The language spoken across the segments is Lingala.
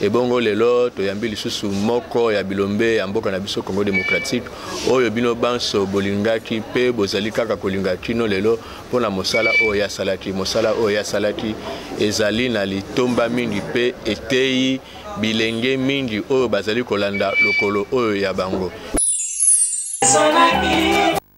ebongo lelo toyambi lisusu moko ya bilombe ya mboka na biso congo démocratique oyo bino banso bolingaki mpe bozali kaka kolinga kino lelo mpo na mosala oyo ye asalaki mosala oyo ye asalaki ezali na litomba mingi mpe eteyi bilenge mingi oyo bazali kolanda lokolo oyo ya bango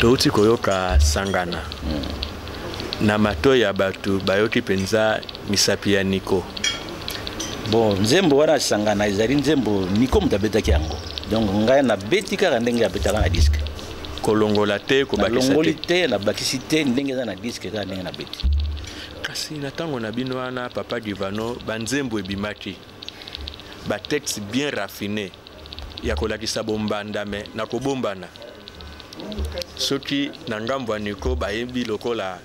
Touti koyoka sangana na mato ya bato bayoki mpenza misapi ya Nico. Bon, nzembo wana sangana ezali nzembo Nico moto abetaki yango. Donc ngai nabeti kaka ndenge abetaka na disque. Kolongola te, kobakisa te. Nalongoli te, nabakisi te ndenge eza na disque kaka ndenge nabeti. Kasi na ntango na bino wana Papa Divano, banzembo ebimaki. ba texte bien raffine ya kolakisa bombanda me na kobombana soki na ngambo ya niko bayebi lokola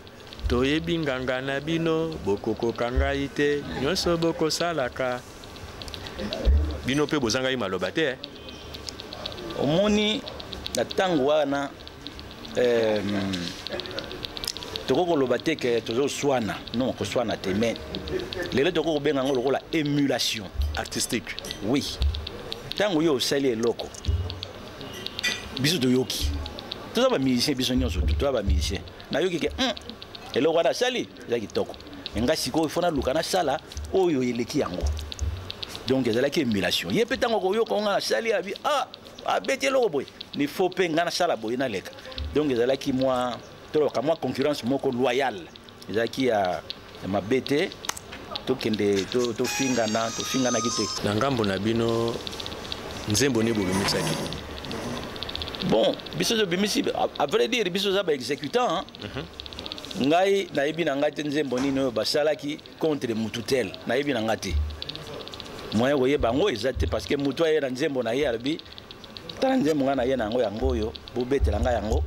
toyebi nganga na bino bokokoka ngai te nyonso bokosalaka bino mpe bozangaki maloba te eh. omoni na ntango wana euh, tokoki koloba te ke tozoswana non koswana te mais lelo tokoki kobenga yango lokola émulation artistique oui ntango yo osali eloko biso toyoki toza bamusicien biso nyonso toza bamusicien nayoki ke hmm, eloko wana asali eza kitoko me ngai sikoyo ifo naluka nasala oyo eleki yango donc ezalaki émulation ye mpe ntango akoyoka ngo ngai nasali abi ah abeti eloko boye ni fo mpe ngai nasala boye naleka donc ezalaki mwa toloka mwa concurrence moko loyale ezalaki ya mabe te tokende tofingana tofinganaki te na ngambo na bino nzembo nini bobimisaki bon biso tobimisi à vrai dire biso oza baexécutant Mhm. ngai nayebi na ngai te nzembo nini oyo basalaki contre mutu tel nayebi na ngai te moyen koyeba yango eza te parce que mutu aye na nzembo na ye alobi tala nzembo ngai naye na yango yango oyo bobetela ngai yango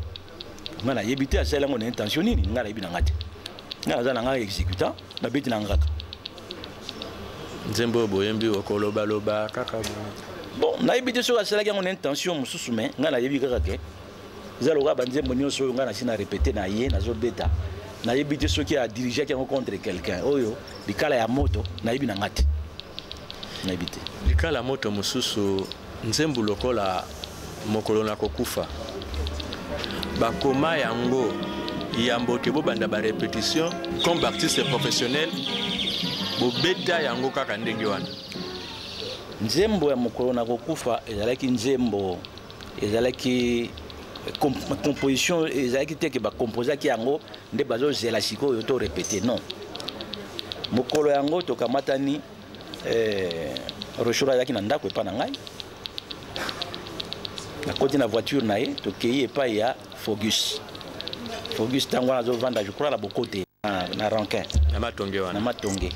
ngai nayebi te asali yango na intention nini ngai nayebi na ngai te ngai naza na ngai exécutant nabeti na ngai kaka nzembo oyo boyembi okolobaloba kaka bon nayebi te soki asalaki yango na intention mosusu me ngai nayebi kaka ke eza lokola banzembo nyonso oyo ngai nasi na repete na ye nazobeta nayebi te soki adirigeaki yango contre quelqu'un oyo likala ya moto nayebi na ngai te nayebi te likala moto mosusu nzembo lokola mokolo na kokufa bakoma yango yambo te bobanda barepetition comme baartiste professionnel bobeta yango kaka ndenge wana nzembo ya mokolo na kokufa ezalaki nzembo ezalaki composition ezalaki te ke bacomposaki yango nde bazozela sikoyo to repete non mokolo yango tokamatani eh, rochora azalaki na ndako epai na ngai nakoti na voiture na ye tokei epai ya Fogus. Fogus tango wana azo vanda je crois la bokote na, na rankin. Na matonge wana. Na matonge.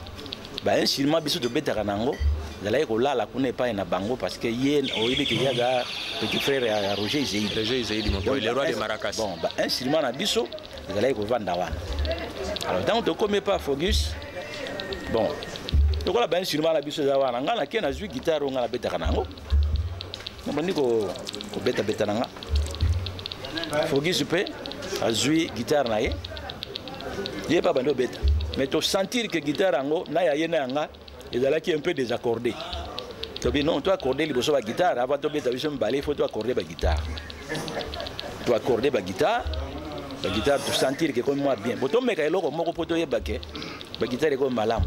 Ba instrument biso to betaka nango. Zalaki kolala kuna epai na bango parce que ye oyebi ke yaga petit frère ya Roger Izeidi. Roger Izeidi mon le roi de Maracas. Bon, ba instrument na biso ezalaki kovanda wana. Alors ntango tokomi epai Fogus bon lokola ba instrument na biso eza wana ngai nake nazwi gitare oyo ngai nabetaka na yango nabandi kobetabeta na nga fogisi mpe azwi gitare na ye ye mpe abandi obeta mais tosentir ke gitare yango na ya ye na yanga ezalaki un peu désaccordé tobi non to accordé liboso bagitare avant tobeta biso mibale il faut to accordé bagitare to accordé bagitare bagitare tosentir ke ekomi mwa bien bo tomeka eloko moko mpo toyeba ke bagitare ekomi malamu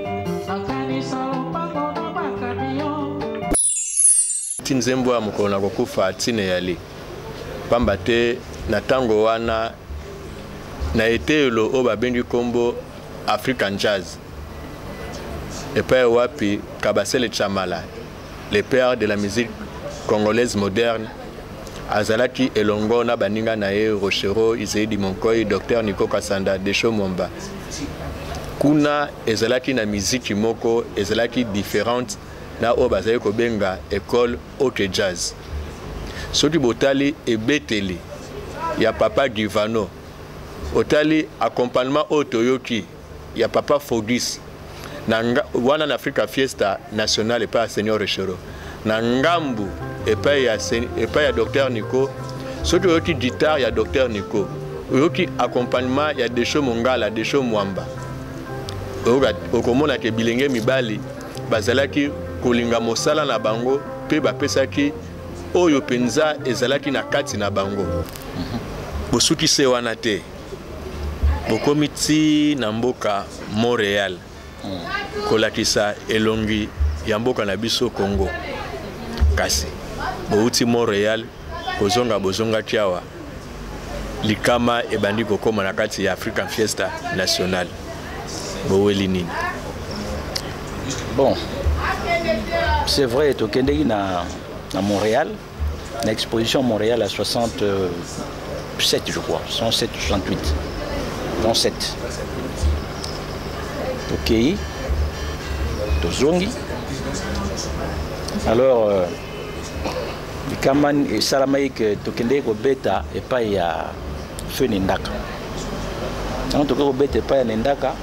ti nzembo ya mokolo na kokufa ntina eyali mpamba te na ntango wana na eteyelo oyo babengi nkombo african jazz epai wapi kabasele chamala le père de la musique congolaise moderne azalaki elongo na baninga na ye rochero izeidi monkoi docteur nico kasanda desho momba kuna ezalaki na miziki moko ezalaki différente na oyo bazali kobenga ecole oke jazz soki botali ebeteli ya papa givano otali accompagnement oyo toyoki ya papa Faugus na nga, wana na Africa Fiesta nationale epai ya Seigneur Richero na ngambu epai ya, epai ya Docteur Nico soki oyoki guitar ya Docteur Nico oyoki accompagnement ya Desho Mongala Desho Mwamba okomona ke bilenge mibali bazalaki kolinga mosala na bango mpe bapesaki oyo mpenza ezalaki na kati na bango mhm. bosuki se wana te bokomi ti na mboka montréal kolakisa elongi ya mboka na biso congo kasi bouti montréal kozonga bozongaki awa likama ebandi kokoma na kati ya african fiesta nationale boweli nini bon c'est vrai tokendeki na, na montréal na exposition Montréal à 67 euh, je crois 67 68 67 tokei tozongi alors euh, likama esalamaki ke tokendeki kobeta epai ya feu nendaka ntango tokoki kobeta epai ya nendaka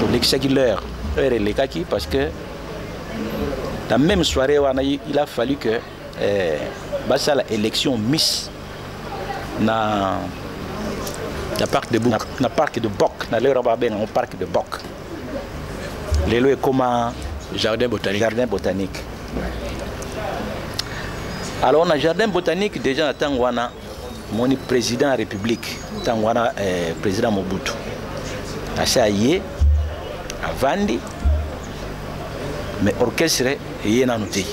tolekisaki l'heure heure elekaki parce que la même soirée wana il a fallu que eh, basala élection miss na na parc de book na, na parc de boc na lero babengango parc de boc lelo ekoma jardin botanique jardin botanique alors na jardin botanique déjà na ntango wana moni président ya république ntango wana eh, président mobutu asi aye avandi mais orchestre eye nanu te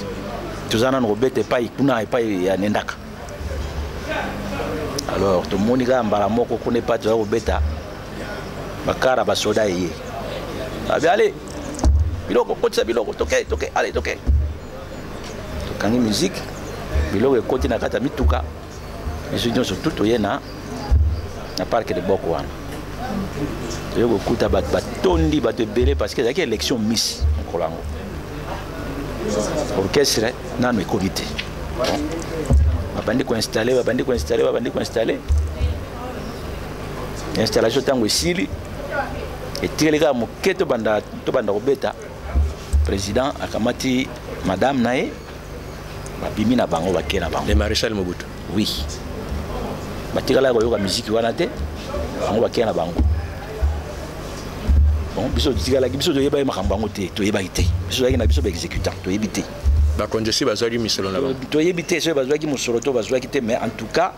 toza nanu kobeta epai kuna epai ya nendaka alors tomoni kaka mbala moko kuna epai toza kobeta bakara basoda eye abi ale biloko kotisa biloko toke toke ale toke tokangi musique biloko ekoti na kati ya mituka biso nyonso tu toye na na parke de boko wana toye kokuta bato batondi bato ebele parce que ezalaki élection miss mokolo yango orchestre nanu ekoki te babandi koinstalle babandi koinstalle babandi koinstalle installation ntango esili etikali kaka moke tobanda kobeta président akamati madame na ye babimi na bango bake na bango le maréchal mobutu oui batikala ya koyoka miziki wana te bango bakei na bango bon biso totikalaki biso toyebaki makambo yango te toyebaki te biso toyaki na biso baexécutant toyebi te bakonzi osi bazwaki misolo na bango toyebi te soki bazwaki mosolo to bazwaki te mais en tout cas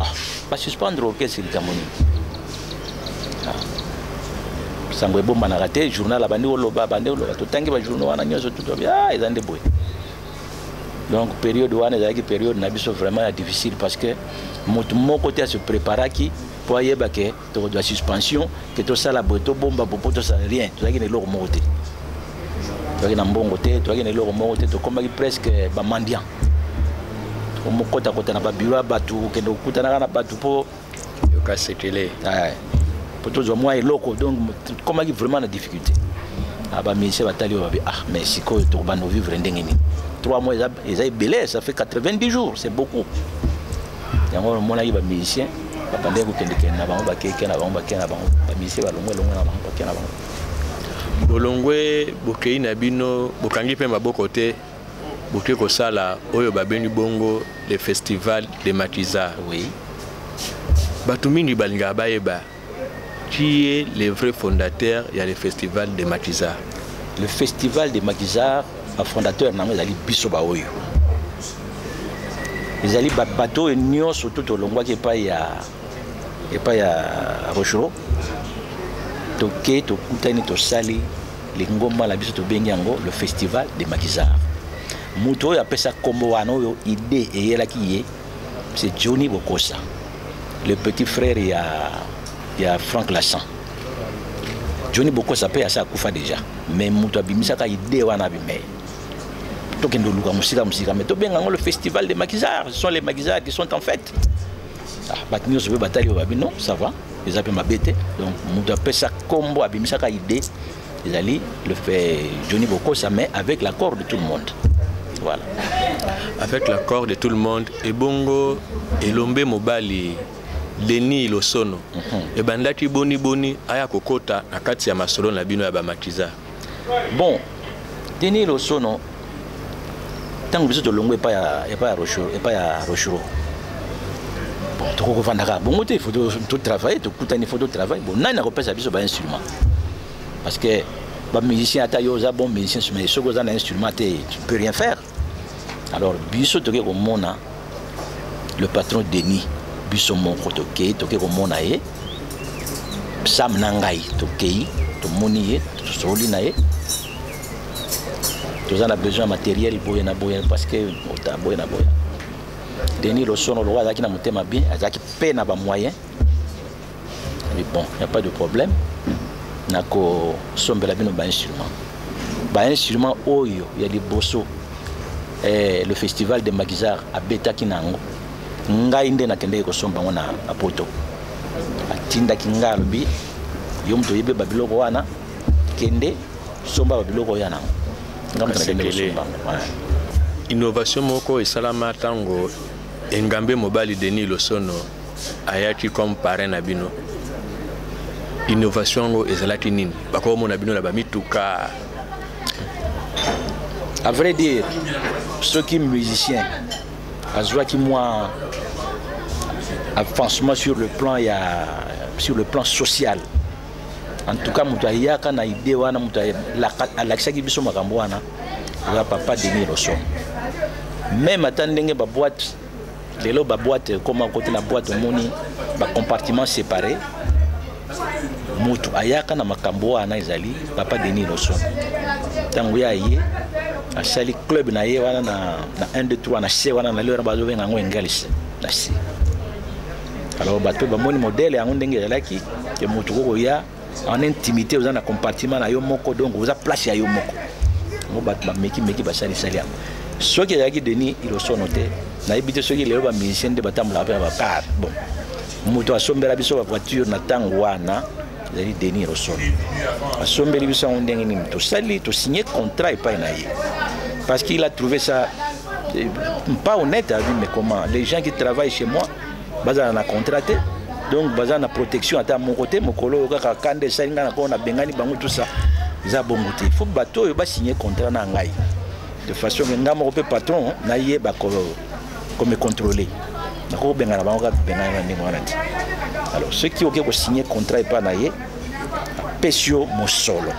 Ah, ba suspendre orchestre likambo nini ah. sango ebombanaka te journal abandi koloba abandi koloba totangi bajournal wana nyonso tutobi ah, eza nde boye donc période wana ezalaki période na biso vraiment ya difficile parce que motu moko te asepreparaki mpo ayeba ke toko dwa suspension ke tosala boye tobomba bopo tosala rien tozalaki na eloko moko te tozalaki na mbongo te tozalaki na eloko moko te tokomaki presque bamandian omokotakota na babiro ya bato okende kokutanaka na bato mpo yoka sekele mpo tozwa mwa eloko donc tokomaki vraiment na difficulté ah, bamusicien batali oyo babi ah mais sikoyo tokobanda ovivre ndenge nini 3 mois eza ebele ça fait 90 jours c'est beaucoup yango omonaki ba musicien babandaki kokendekende na bango bakeke na bango bake na bango bamusicien balongwe elongwe na bango bake na bango bolongwe bokei na bino bokangi mpe maboko te boke kosala oyo babengi bongo le festival de matisar oui. bato mingi balingaka bayeba Qui est le vrai fondateur ya le festival de Maquisard Le festival de Maquisard, ba fondateur nango ezali biso baoyo. Ezali ba bato oyo nyonso tout olongwaki epai ya epai ya Rochereau. Toke tokutani tosali lingomba na biso tobengi yango le festival de Maquisard. Moto oyo apesa nkombo wana oyo idée eyelaki ye c'est Johnny Bokosa, le petit frère ya, ya Franck Lassan. Johnny Bokosa pe asa akufa déjà, mais mutu abimisaka idée wana bimei. tokende oluka mosika mosika mais tobenga yango le festival des maquisards ce sont les maquisards qui sont en fête ah, bato nyonso mpe batali oyo babi non ça va eza mpe mabe te donc moto apesa nkombo abimisaka idée ezali le fait Johnny Bokosa mais avec l'accord de tout le monde voilà avec l'accord de tout le monde ebongo elombe mobali Denis Losono mm -hmm. ebandaki boni boni aya kokota na kati ya masolo na bino ya bamatiza bon Denis Losono ntango biso tolongwe epai ya rochero bon tokoki kofandaka bongo te faut totravaille tokutani faut totravaille bon nani akopesa biso bainstrument parce que bamusicien ata yo oza bon musicien mais soki oza na instrument te tu ne peux rien faire alors biso toke komona le patron denis biso moko tokei toke komona ye sam na ngai tokei tomoni ye tosololi na ye toza na besoin ya matériel boye na boye parce que ota boye na boye denis losono lokola azalaki na motema bien azalaki mpe na bamoyen mais bon ya pas de problème nakosombela bino bainstrument bainstrument oyo ya liboso eh, le festival de magizar abetaki na yango ngai nde nakendeki kosomba yango na poto atindaki ngai alobi yo moto oyebi babiloko wana kende somba ba biloko oya nango ngambo na kende kosomba innovation moko esalama ntango engambe mobali denis losono ayaki comme parrain na bino innovation yango ezalaki nini bakomona bino na bamituka à vrai dire soki musicien azwaki mwa avancement sur le plan ya sur le plan social en tout cas moto ayaka na idée wana moto alakisaki biso makambo wana oza papa denis roso meme ata ndenge baboite lelo baboite ekoma kote na boite omoni bacompartiment séparé moto ayaka na makambo wana ezali papa denis roso ntango ye aye asali club na ye wana na 1 2 3 na se wana na leo wana bazobenga yango engelsi na se alors bato bamoni modele yango ndenge ezalaki ke moto okoki koya en intimité oza na compartiment na yo moko donc oza place ya yo moko yango bato bamekimeki basalisali yango soki ezalaki denis ilosono te nayebi te soki lelo bamusicien nde batambolaka mpe na bapart bon moto asombela biso bavoiture na ntango wana ezali denis ilosono asombeli biso yango ndenge nini tosali tosigne contrat epai na ye parce qu'il a trouvé ça pas honnête à vie mais comment les gens qui travaillent chez moi bazala na contrat te donc baza na protection ata moko te mokolo oyo kaka kanda esali ngai nakoyo nabengani bango tusa eza bongo te fo bato oyo basigne contrat na ngai de façon ke ngai moko mpe patron nayeba komecontrole nakoki kobengana bango kaka bengana na ndenge wana te alors soki oke kosigne contrat epa na ye apesi yo mosolo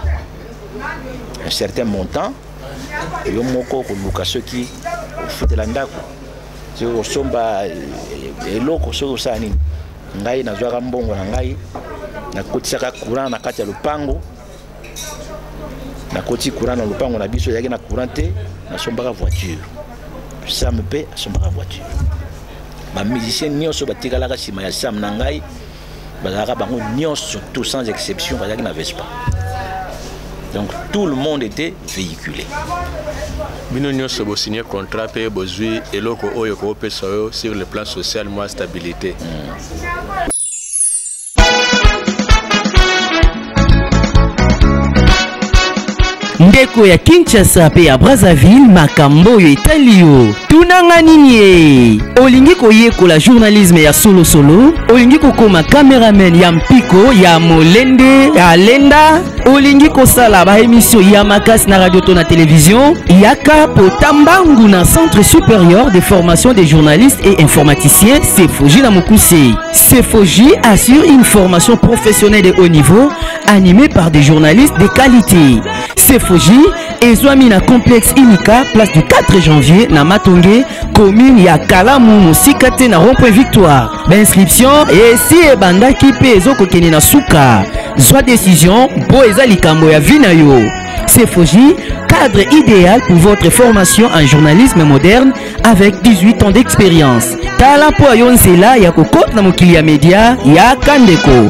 un certain montant yo moko koluka soki ofutela ndako soki osomba eh, eloko soki osala nini ngai nazwaka mbongo na ngai nakotisaka courant na kati ya lopango nakoti courant na lopango na biso ezalaki na courant te nasombaka voiture sam mpe asombaka voiture bamusicien nyonso batikalaka nsima ya sam na ngai bazalaka bango nyonso tout sans exception bazalaki na vespa donc tout le monde était véhiculé bino nyonso bosigne contrat mpe bozwi eloko oyo koopesa yo sur le plan social mwa stabilité mm. ndeko ya kinshasa mpe ya brazzaville makambo oyo etali yo tunanga nini ye olingi koyekola journalisme ya solosolo olingi kokoma cameraman ya mpiko ya molende ya lenda olingi kosala baemisio ya makasi na radio to na televizio yaka pota mbangu na centre supérieur de formation des journalistes et informaticiens sefoji na mokuse Cefoji assure une formation professionnelle de haut niveau animée par des journalistes de qualité. Cefoji ezwami na complexe Inika place du 4 janvier na Matonge commune ya Kalamu mosika te na rond-point Victoire. B'inscription esi ebandaki mpe ezokokende na suka. Zwa décision mpo eza likambo ya vie na yo. Cefoji cadre idéal pour votre formation en journalisme moderne avec 18 ans d'expérience tala mpo ayo nzela ya kokota na mokili ya media yaka ndeko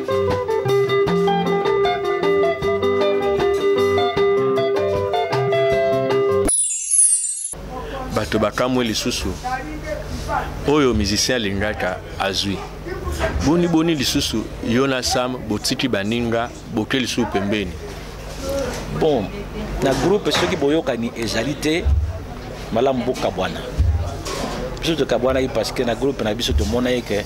bato bakamwe lisusu oyo musicien alingaka azwi boni boni lisusu yo na sam botiki baninga boke lisusu pembeni bon na groupe soki boyokani ezali te malamu bokabwana biso tokabwanaki parce que na groupe na biso tomonaki ke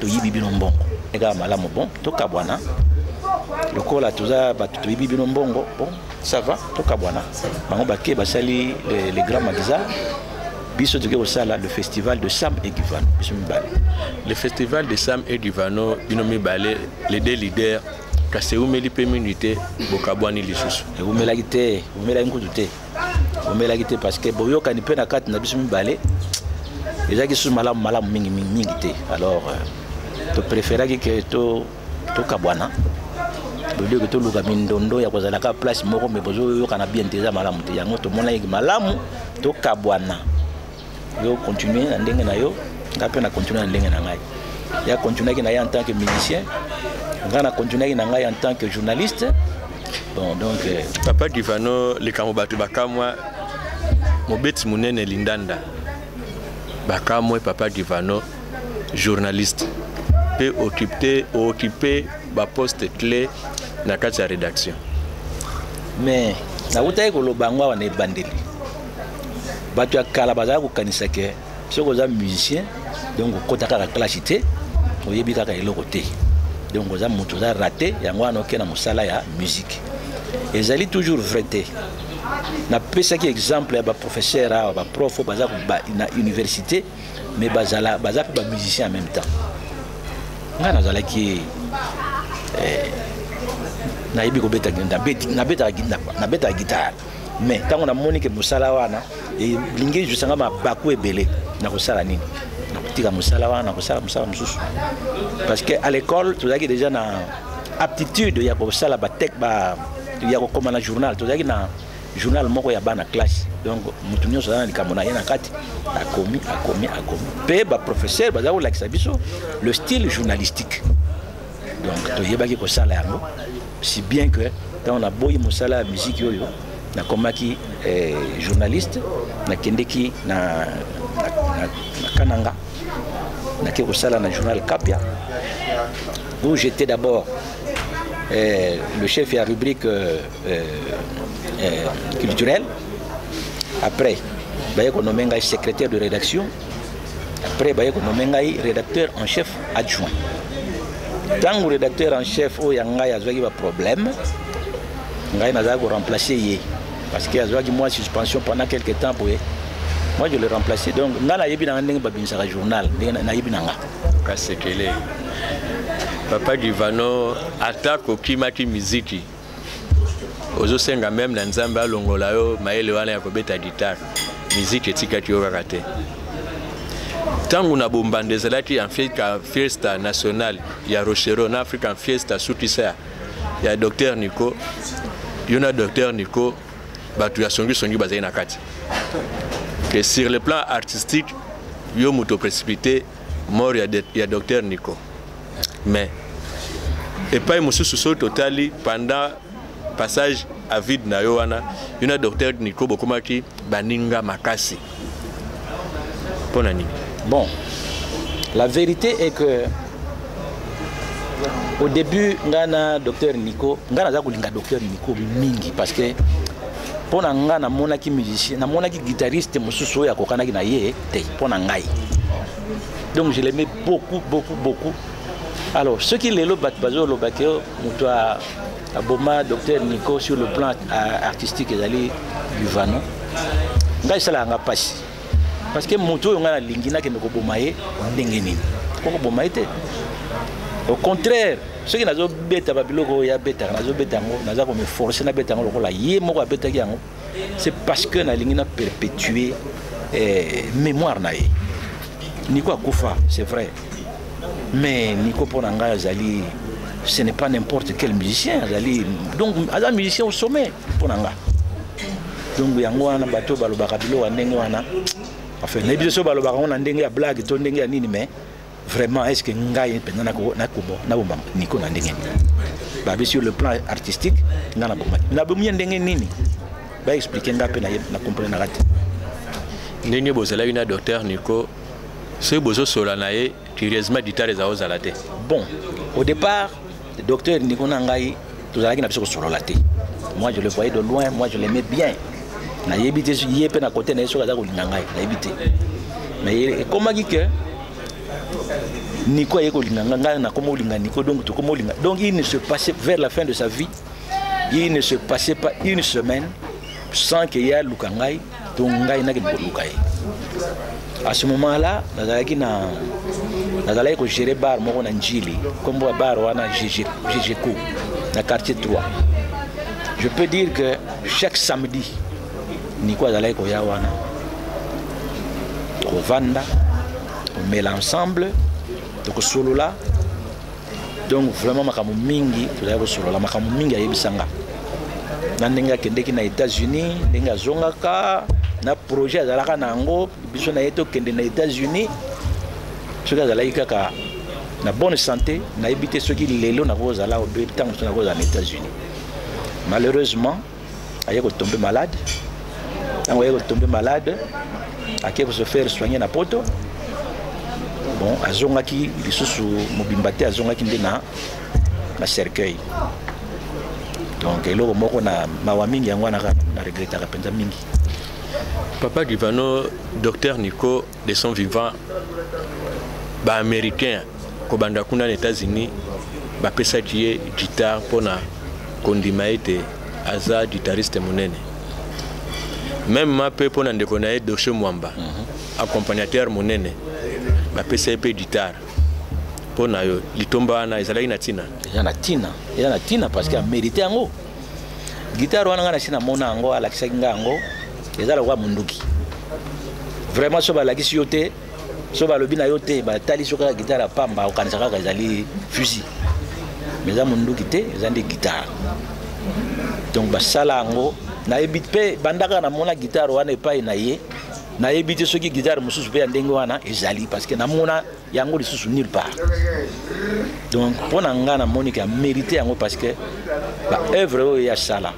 toyibi bino mbongo eka malamu bon tokabwana lokola toza bato toyibi bino mbongo bon ça va tokabwana bango bake basali le, le grand magisa biso toke kosala le festival de sam et duvano biso mibale le festival de sam et duvano bino mibale les deux leaders kasi eumeli mpe mingi te bokabwani lisusu eumelaki te eumelaki nkutu te omelaki te parce que boyokani mpe na kati na biso mibale ezalaki lisusu malamu malamu mingi mingi mingi te alors euh, topréféraki ke tokabwana tolie ke toluka mindondo ya kozalaka place moko me bozoyokana bien te eza malamu te yango tomonaki malamu tokabwana yo continue na ndenge na yo nga mpe na continue na ndenge na ngai ya continuaki na ye en tant que musicien nga na continuaki na ngai en tant que journaliste bon donc euh, papa divano likambo bato bakamwa mobeti monene lindanda bakamwe papa divano journaliste mpe occupe occupe baposte clé na kati ya rédaction mais nautaki koloba yango awa na ebandeli bato ya kala bazalaki kokanisa ke soki oza musicien donc okota kaka classe te oyebi kaka eloko te donc oza moto oza rate yango wana oke na mosala ya musique ezali toujours vrai te napesaki exemple ya baprofesseur awa baprof oyo baza na université mais bazala baza mpe bamusicien en même temps ngai nazalaki eh, nayebi kobeta nabetaka gitare mais ntango namoni ke mosala wana elingi ejusa nga mabaku ebele nakosala nini nakotika mosala wana nakosala mosala mosusu parce que à l'école tozalaki déjà na aptitude ya kosala batek ba, ya kokoma na journal tozalaki na journal moko ya bana classe donc moto nyonso aza na likambo na ye na kati akomi akomi akomi mpe baprofesseur baza kolakisa biso le style journalistique donc toyebaki kosala yango si bien que ntango naboyi mosala ya miziki oyo nakomaki eh, journaliste nakendeki na, na, na, na kananga nake kosala na journal kapia où j'étais d'abord eh, le chef ya rubrique euh, euh, euh, culturelle après baye konome ngai secrétaire de rédaction après baye konome ngai rédacteur en chef adjoint ntango rédacteur en chef oyo ya ngai azwaki baproblème ngai nazalaki koremplace ye parce que azwaki mwa suspension pendant quelque temps boye moi je le remplace donc ngai nayebi na ngai ndenge babimisaka journal ndenge nayebi na ngai kasekele papa givano ata kokimaki miziki ozosenga meme na nzambe alongola yo mayele wana ya kobeta gitare miziki etikaki yo kaka te ntango na bombanda ezalaki ya fiesta national ya rochero na african fiesta sutisa ya docteur nico yo na docteur nico bato ya songisongi bazali na kati que sur le plan artistique yo moto précipité mort ya, ya docteur nico mais epai mosusu soki totali pendant passage à vide na yo wana yo na docteur nico bokomaki baninga makasi mpo na nini bon la vérité est que au début ngai na docteur nico ngai naza kolinga docteur nico mingi parce que mpo na ngai namonaki musicien namonaki guitariste mosusu oyo akokanaki na ye te mpo na ngai donc je l'aimais beaucoup beaucoup beaucoup alors soki lelo bato bazoloba ke moto aboma docteur nico sur le plan artistique ezali bivano ngai esalaka nga mpasi parce que moto oyo ngai nalingi nakende koboma ye ndenge nini kokoboma ye te au contraire soki nazobeta babiloko oyo abetaka nazobeta yango naza komeforce nabeta yango lokola ye moko abetaki yango c'est parce que nalingi na perpétuer eh, mémoire na ye niko akufa c'est vrai mais niko mpo na ngai azali ce n'est pas n'importe quel musicien azali donc aza musicien au sommet mpo na ngai donc yango wana bato balobaka biloko ya ndenge wana enfin nayebi te so balobaka yango na ndenge ya blague to ndenge ya nini mais vraiment est ce que ngai mpenza nabomba niko na ndenge nini babi sur le plan artistique ngai nabomaki nabomi ya ndenge nini baexplike ngai mpe na comprenaka te ndenge bozalaki na docteur nico soki bozosola na ye curieusement ditare eza ozala te bon au départ Docteur ndeko na ngai tozalaki na biso kosolola te. Moi je le voyais de loin, moi je l'aimais bien. Nayebi te ye mpe na kote na ye soki aza kolinga ngai nayebi te. Mais ekomaki ke Nico aye kolinga ngai ngai nakoma olinga Nico donc tokoma olinga. Donc il ne se passait vers la fin de sa vie, il ne se passait pas une semaine sans que ya luka ngai donc ngai nakende koluka ye à ce moment là nazalaki na nazalaki kogere bar moko na njili nkombo ya bar wana jejeco na quartier 3 je peux dire que chaque samedi niko azalaki koya wana kovanda komela ensemble tokosolola donc vraiment makambo mingi tozali kosolola makambo mingi ayebisa nga na ndenge akendeki na états-unis ndenge azongaka na projet azalaka na yango biso na ye tokende na états-unis soki azalaki kaka na bonne santé nayebi te soki lelo nakozala obe ntango mosusu nakozala na états-unis malheureusement aye kotombe malade ntango aye kotombe malade ake kose faire soigner na poto bon azongaki lisusu mobimba te azongaki nde na na cercueil donc eloko moko na mawa mingi yango wana na regretaka mpenza mingi papa divano docteur nico de son vivant ba américain kobanda kuna na états-unis bapesaki ye guitare mpo na kondima ete aza guitariste monene meme ma mpe mpo na ndeko na ye doshe mwamba mm -hmm. accompagnateur monene bapesa ye mpe guitare mpo na yo litomba wana ezalaki na ntina eza na ntina eza na ntina parce que amerite yango guitare wana ngai nasi namona yango alakisaki ngai yango eza lokola monduki vraiment so balakisi yo te so balobi na yo te batali so kaka guitare ya pamba okanisa kaka ezali fusil mais eza monduki te eza nde guitare donc basala yango nayebi mpe bandaka namona guitare wana epai na ye nayebi te soki guitare mosusu mpe ya ndenge wana ezali parce que namona yango lisusu nulle part donc mpo na ngai namoni ke amérite yango parce que baœuvre oyo ye asala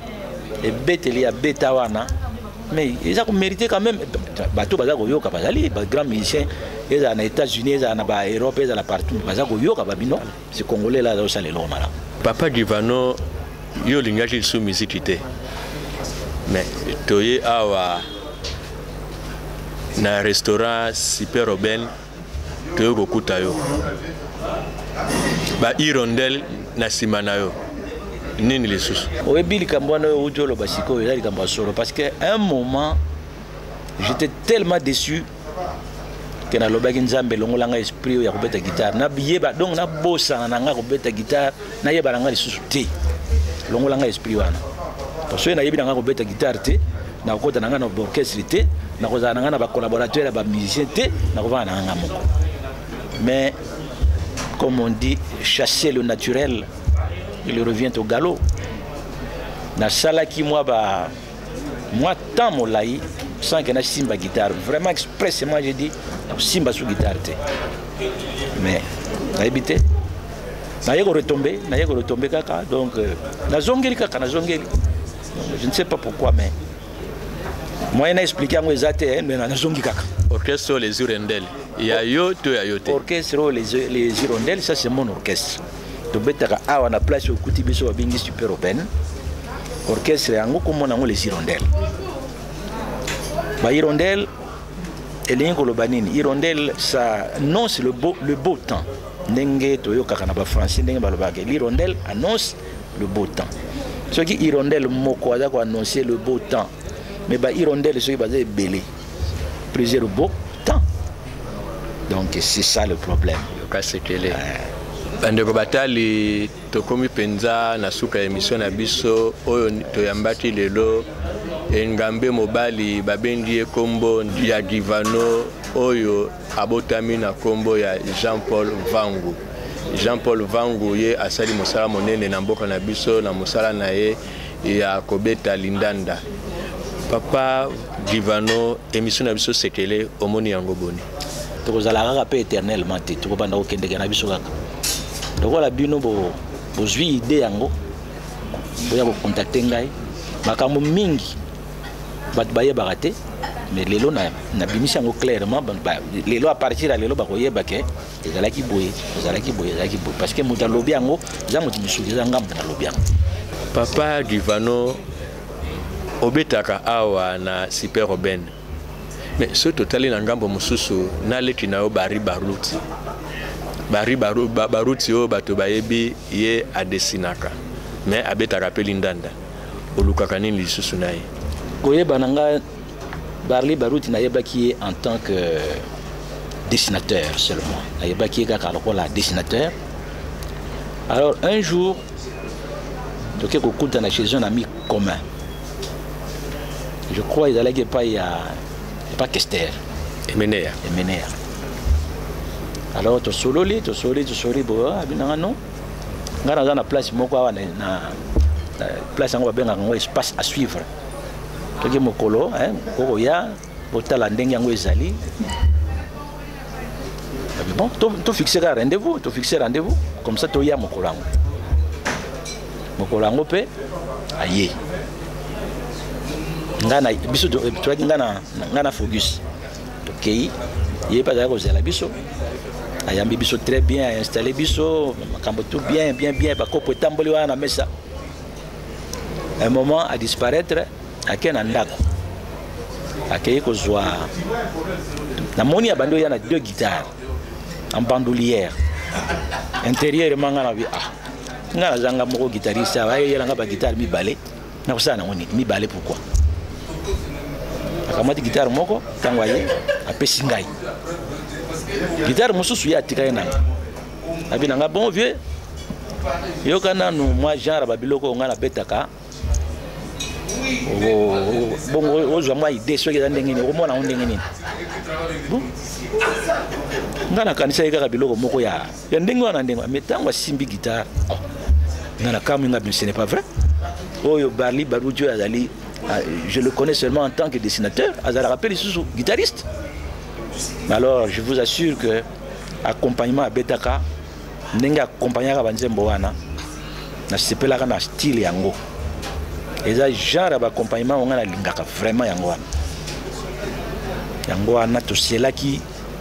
ebeteli ya beta wana mais eza komérite quand même bato baza koyoka bazali bagrand musicien ezala na états-unis ezala na baeurope ezala partout baza koyoka babino si congolais la azosala eloko malamu papa divano yo olingaki lisusu miziki te mais toye awa na restaurant super oben toyei kokuta yo ba irondel na nsima na yo nini lisusu oyebi likambo wana oyo outi oloba sikoyo eza likambo ya solo parce que un moment j'étais tellement déçu ke nalobaki nzambe elongola ngai esprit oyo ya kobeta gitare nayeba donc nabosana na ngai kobeta gitare nayeba na ngai lisusu te longola ngai esprit wana parce oyo nayebi na ngai kobeta gitare te nakokota na ngai na orchestre te nakozala na ngai na bacollaborateur ya bamusicien te nakovanda na ngai moko mais comme on dit chasser le naturel il revient au galop nasalaki mwa ba mwa temps molai sans que nasimba guitare vraiment expressement je dis nakosimba su guitare te mais nayebi te naye koretombe naye koretombe kaka donc euh, nazongeli kaka nazongeli je ne sais pas pourquoi mais moyen na explique yango eza te eh, mais nazongi kaka orchestre oyo les hirondelles ya yo to ya yo te orchestre oyo les hirondelles ça c'est mon orchestre tobetaka awa na place okuti biso babengi super open orchestre yango komona yango les hirondelles bahirondelle elingi koloba nini hirondelle ça annonce le beau, le beau temps ndenge toyokaka na bafrançais ndenge balobaka l'hirondelle annonce le beau temps soki hirondelle moko aza ko annoncer le beau temps mais ba hirondelle soki baza ebele plusieurs beau temps donc c'est ça le problème yokasekele euh. bandeko batali tokomi mpenza na suka ya emission na biso oyo toyambaki lelo engambe mobali babengi ye nkombo ya givano oyo abotami na nkombo ya jean paul vangu jean paul vangu ye asali mosala monene na mboka na biso na mosala na ye ya kobeta lindanda papa divano emission na biso sekele omoni yango boni tokozala kaka mpe éternellement te tokobanda kokendeke na biso kaka lokola bino bozwi ide yango boya kokontakte ngai makambo mingi bato bayebaka te mais lelo nabimisi yango clairement lelo à partir ya lelo bakoyeba ke ezalaki boye ezalaki boye ezalaki boye parce que moto alobi yango eza moto mosuki eza ngambo nalobi yango papa duvano obetaka awa na super oben mais soki totali na ngambo mosusu naleki na yo bari baruti bari baruti oyo bato bayebi ye adesinaka mais abetaka mpe lindanda olukaka nini lisusu na ye koyeba na nga barle baruti nayebaki ye en tant que dessinateur seulement nayebaki ye kaka lokola dessinateur alors un jour toke kokutana chez un ami commun je crois ezalaki epai ya epa kester emeneya emeneya alors tosololi tosololi tosololi boyo abinanga non ngai naza na place moko awa na, na, na place yango babengaka yango espace à suivre toki mokolo eh, okoya botala ndenge yango ezali ah, bon tofixe kaka rendez-vous tofixe rendez-vous comme ça toya mokolo yango mokolo yango mpe aye ngai na biso toyaki ngai na focus tokei ye mpe azalaki kozela biso ayambi biso très bien ainstalle biso makambo tout bien bien bien bakopo etamboli wana na mesa un moment à disparaître akei na ndako akei kozwa namoni abandi oya na deux guitare en bandoulière intérieurement nga na bi ah nga nazanga moko guitariste awa ayeyela nga baguitare mibale nakosala nango nini mibale pourkui akamati gitare moko ntango aye apesi ngai gitare mosusu ye atikaki nanga abi na ngai bon vieux yoka nanu mwa genre babiloko oyo ngai nabetaka bongo ozwa mwa idée soki eza ndenge nini okomona yango ndenge nini ngai nakanisaki kaka biloko moko ya ya ndenge wana ndenge mais ntango asimbi guitare nga nakamwi nga ce n'est pas vrai oyo barli barujo azali ah, je le connais seulement en tant que dessinateur azalaka mpe lisusu guitariste alors je vous assure que accompagnement abetaka ndenge accompagnaka banzembo wana nasepelaka na style yango eza genre ya baaccompagnement yango ngai nalingaka vraiment yango wana yango wana toselaki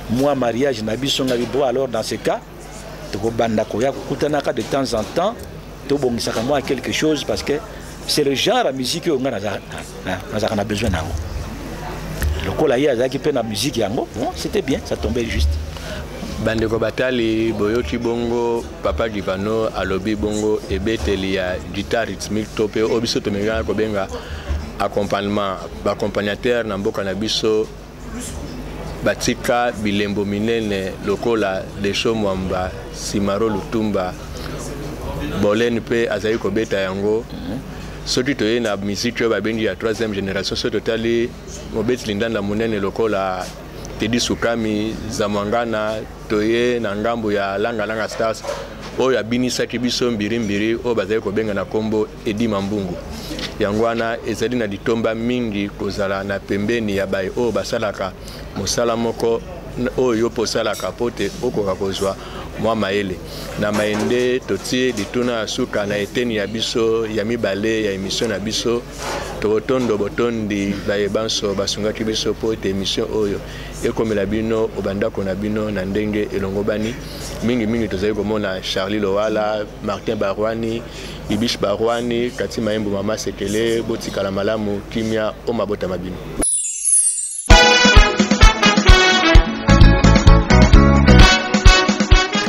mwa mariage na biso ngabi bo alors dans ce cas tokobanda koya kokutanaka de temps en temps tobongisaka mwa quelque chose parce que c'est le genre ya musique oyo ngai nazalaka na besoin na yango lokola ye azalaki mpe na musique yango bon c'était bien ça tombait juste bandeko batali boyoki bongo papa givano alobi bongo ebeteli ya guitar rythmique to mpe oyo biso tomekaka kobenga accompagnement baaccompagnateur na mboka na biso batika bilembo minene lokola desho mwamba simaro lutumba bolene mpe azali kobeta yango soki toyei na miziki oyo babengi ya troisième génération soki totali mobeti lindanda monene lokola tedi sukami zamwangana toye na ngambo ya langalanga stars oyo abinisaki biso mbirimbiri oyo bazali kobenga na nkombo Eddy Mambungu. Yango wana ezali na litomba mingi kozala na pembeni ya baye oyo basalaka mosala moko oyo yo mpo osalaka mpo te okoka kozwa mwa mayele na maye nde totie lituna ya suka na eteni ya biso ya mibale ya emisio na biso tokotondo botondi baye banso basungaki biso mpo ete emisio oyo ekomela bino obandako na bino na ndenge elongobani mingimingi tozali komona charlie lowala martin barwani Ibish Barwani, Kati Maembo, Mama Sekele, botikala malamu, kimia o mabota ma bino.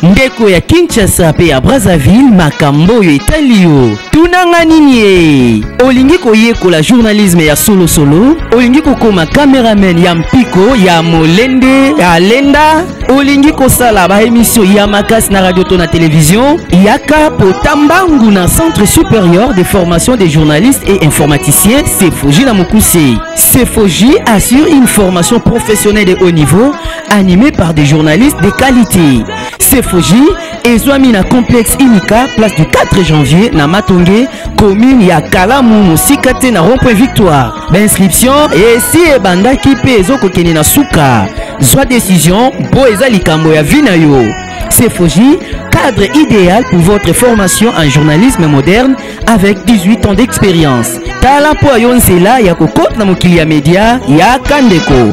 ndeko ya kinshasa mpe ya brazzaville makambo oyo etali yo tunanga nini e olingi koyekola journalisme ya solosolo olingi kokoma cameraman ya mpiko ya molende alenda olingi kosala ba emission ya makasi na radio to na television yaka pota mbangu na centre supérieur de formation des journalistes et informaticiens sefoji na mokuse sefoji assure une formation professionnelle de haut niveau animée par des journalistes de qualité sefoji ezwami na complexe inika place du 4 janvier na matonge commune ya kalamu mosika te na rond-point victoire bainscription esi ebandaki mpe ezokokende na suka zwa decision mpo eza likambo ya vi na yo Sephogie, cadre idéal pour votre formation en journalisme moderne avec 18 ans d'expérience. Tala mpo yo nzela ya kokota na mokili ya media ya Kandeko.